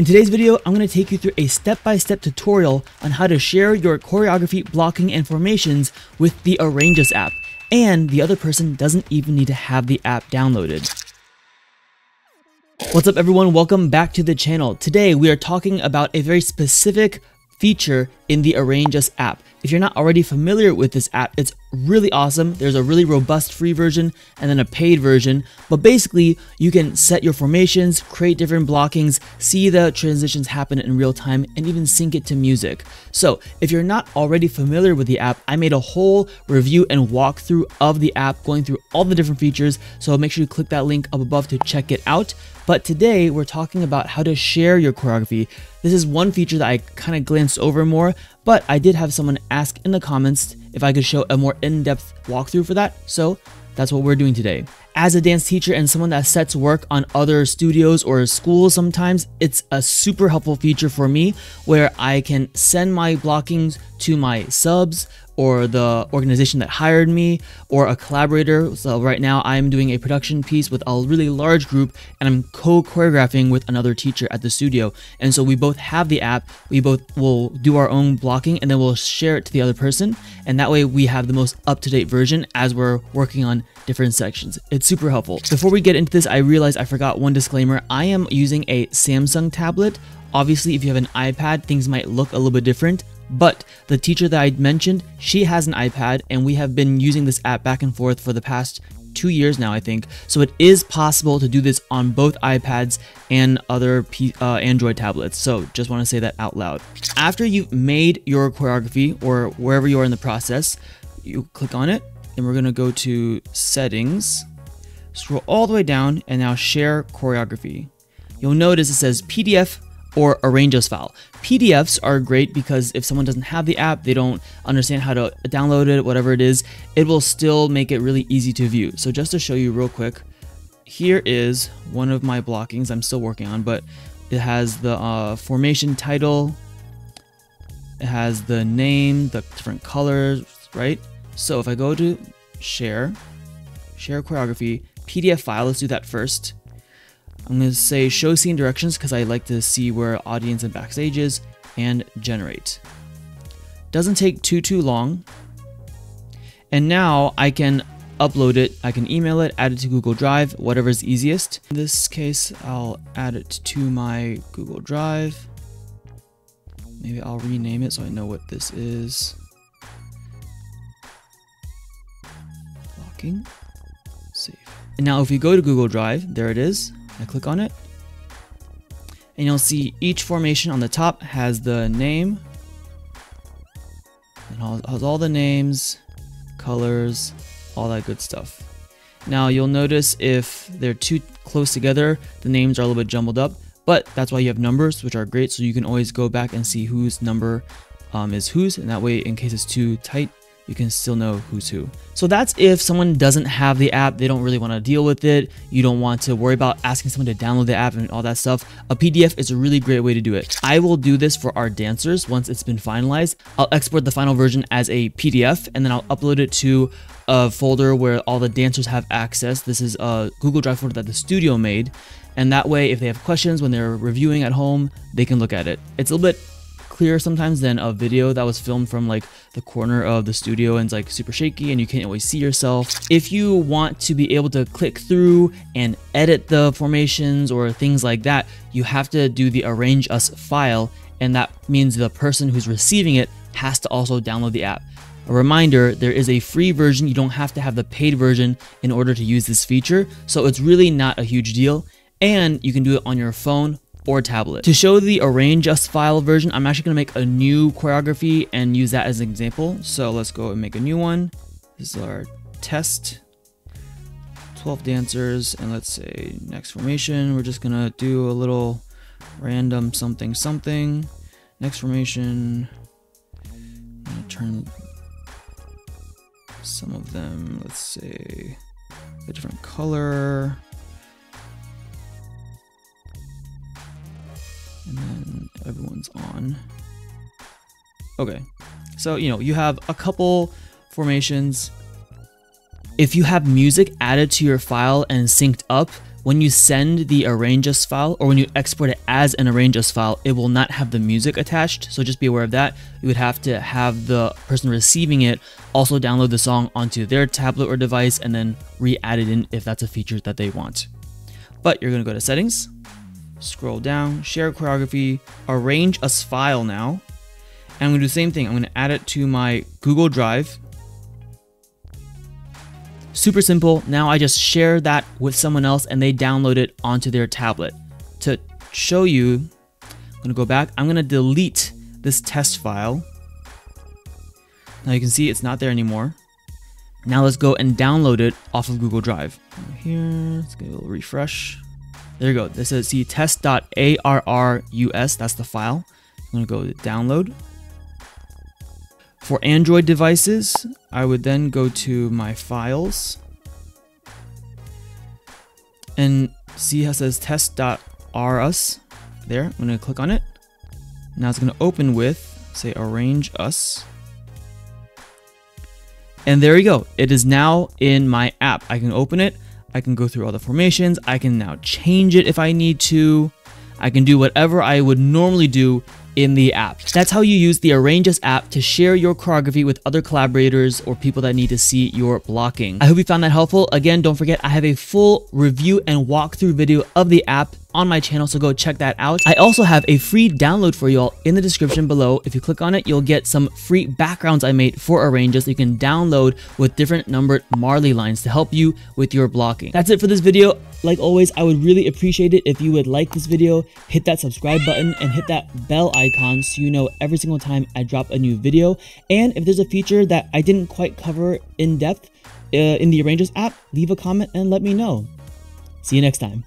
In today's video, I'm going to take you through a step-by-step tutorial on how to share your choreography blocking and formations with the ArrangeUS app, and the other person doesn't even need to have the app downloaded. What's up everyone, welcome back to the channel. Today we are talking about a very specific feature in the ArrangeUS app. If you're not already familiar with this app, it's really awesome. There's a really robust free version and then a paid version. But basically, you can set your formations, create different blockings, see the transitions happen in real time, and even sync it to music. So if you're not already familiar with the app, I made a whole review and walkthrough of the app going through all the different features. So make sure you click that link up above to check it out. But today we're talking about how to share your choreography. This is one feature that I kind of glanced over more, but I did have someone ask in the comments if I could show a more in-depth walkthrough for that, so that's what we're doing today. As a dance teacher and someone that sets work on other studios or schools sometimes, it's a super helpful feature for me where I can send my blockings to my subs or the organization that hired me or a collaborator. So right now I'm doing a production piece with a really large group and I'm co-choreographing with another teacher at the studio. And so we both have the app, we both will do our own blocking and then we'll share it to the other person. And that way we have the most up-to-date version as we're working on different sections. It's super helpful. Before we get into this, I realized I forgot one disclaimer. I am using a Samsung tablet. Obviously, if you have an iPad, things might look a little bit different. But the teacher that I mentioned, she has an iPad and we have been using this app back and forth for the past two years now, I think. So it is possible to do this on both iPads and other P uh, Android tablets. So just want to say that out loud. After you've made your choreography or wherever you are in the process, you click on it and we're going to go to settings, scroll all the way down and now share choreography. You'll notice it says PDF or Arrangeus file. PDFs are great because if someone doesn't have the app, they don't understand how to download it, whatever it is, it will still make it really easy to view. So just to show you real quick, here is one of my blockings I'm still working on, but it has the uh, formation title, it has the name, the different colors, right? So if I go to share, share choreography, PDF file, let's do that first. I'm going to say show scene directions because I like to see where audience and backstage is and generate. Doesn't take too, too long. And now I can upload it. I can email it, add it to Google Drive, whatever is easiest. In this case, I'll add it to my Google Drive. Maybe I'll rename it so I know what this is. Blocking. Save. And now if we go to Google Drive, there it is. I click on it and you'll see each formation on the top has the name and has all the names, colors, all that good stuff. Now you'll notice if they're too close together, the names are a little bit jumbled up, but that's why you have numbers, which are great, so you can always go back and see whose number um, is whose, and that way in case it's too tight, you can still know who's who. So that's if someone doesn't have the app, they don't really want to deal with it, you don't want to worry about asking someone to download the app and all that stuff, a PDF is a really great way to do it. I will do this for our dancers once it's been finalized. I'll export the final version as a PDF and then I'll upload it to a folder where all the dancers have access. This is a Google Drive folder that the studio made. And that way, if they have questions when they're reviewing at home, they can look at it. It's a little bit clearer sometimes than a video that was filmed from like the corner of the studio and it's like super shaky and you can't always see yourself. If you want to be able to click through and edit the formations or things like that, you have to do the ArrangeUS file and that means the person who's receiving it has to also download the app. A reminder, there is a free version, you don't have to have the paid version in order to use this feature, so it's really not a huge deal, and you can do it on your phone or tablet. To show the ArrangeUS file version, I'm actually to make a new choreography and use that as an example. So let's go and make a new one. This is our test. 12 dancers and let's say next formation we're just gonna do a little random something something next formation I'm gonna turn some of them let's say a different color everyone's on. Okay, so you know, you have a couple formations. If you have music added to your file and synced up when you send the arrange.us file or when you export it as an arrange.us file, it will not have the music attached. So just be aware of that. You would have to have the person receiving it also download the song onto their tablet or device and then re-add it in if that's a feature that they want. But you're gonna go to settings, scroll down, share choreography, arrange.us file now. And I'm gonna do the same thing. I'm gonna add it to my Google Drive Super simple. Now I just share that with someone else and they download it onto their tablet. To show you, I'm gonna go back. I'm gonna delete this test file. Now you can see it's not there anymore. Now let's go and download it off of Google Drive. Here, let's go refresh. There you go. This is the test.arrus. That's the file. I'm gonna go to download. For Android devices, I would then go to my files and see how it says test.arrus there. I'm going to click on it. Now it's going to open with, say, ArrangeUS. And there you go. It is now in my app. I can open it. I can go through all the formations. I can now change it if I need to. I can do whatever I would normally do in the app. That's how you use the ArrangeUS app to share your choreography with other collaborators or people that need to see your blocking. I hope you found that helpful. Again, don't forget I have a full review and walkthrough video of the app on my channel, so go check that out. I also have a free download for you all in the description below. If you click on it, you'll get some free backgrounds I made for Arrange.us that you can download with different numbered Marley lines to help you with your blocking. That's it for this video. Like always, I would really appreciate it if you would like this video, hit that subscribe button, and hit that bell icon so you know every single time I drop a new video. And if there's a feature that I didn't quite cover in depth uh, in the ArrangeUS app, leave a comment and let me know. See you next time.